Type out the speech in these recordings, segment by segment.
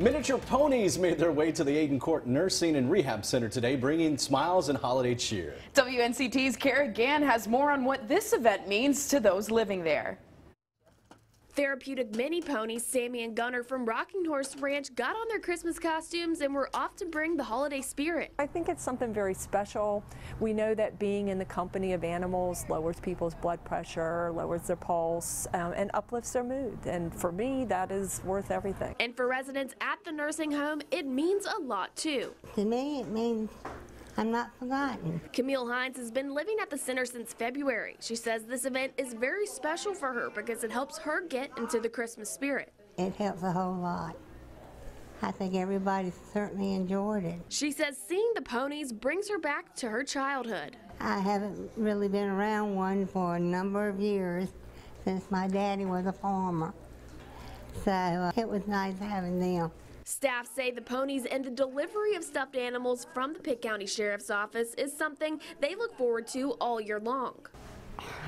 Miniature ponies made their way to the Ayden Court Nursing and Rehab Center today, bringing smiles and holiday cheer. WNCT's Kara Gann has more on what this event means to those living there. Therapeutic mini ponies Sammy and Gunner from Rocking Horse Ranch got on their Christmas costumes and were off to bring the holiday spirit. I think it's something very special. We know that being in the company of animals lowers people's blood pressure, lowers their pulse, um, and uplifts their mood. And for me, that is worth everything. And for residents at the nursing home, it means a lot too. To me, it means I'm not forgotten. Camille Hines has been living at the center since February. She says this event is very special for her because it helps her get into the Christmas spirit. It helps a whole lot. I think everybody certainly enjoyed it. She says seeing the ponies brings her back to her childhood. I haven't really been around one for a number of years since my daddy was a farmer. So uh, it was nice having them. Staff say the ponies and the delivery of stuffed animals from the Pitt County Sheriff's Office is something they look forward to all year long.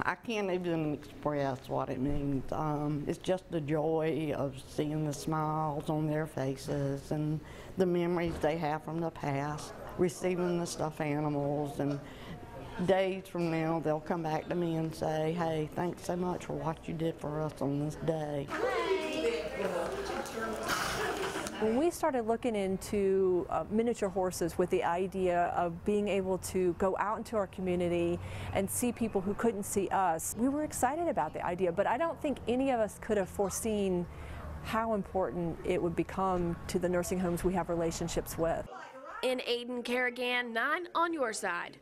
I can't even express what it means. Um, it's just the joy of seeing the smiles on their faces and the memories they have from the past, receiving the stuffed animals and days from now they'll come back to me and say, hey, thanks so much for what you did for us on this day. When we started looking into uh, miniature horses with the idea of being able to go out into our community and see people who couldn't see us, we were excited about the idea, but I don't think any of us could have foreseen how important it would become to the nursing homes we have relationships with. In Ayden, Kara Gann, 9 on your side.